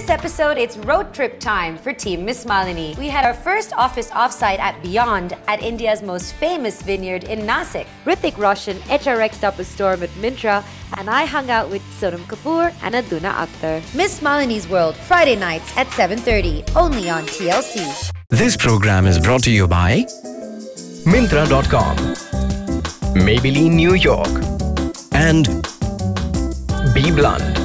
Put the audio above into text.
this episode, it's road trip time for Team Miss Malini. We had our first office offsite at Beyond at India's most famous vineyard in Nasik. Hrithik Roshan HRX'd up a storm at Myntra, and I hung out with Sonam Kapoor and Adhuna Akhtar. Miss Malini's World, Friday nights at 7.30, only on TLC. This program is brought to you by Myntra.com, Maybelline New York, and BBlunt.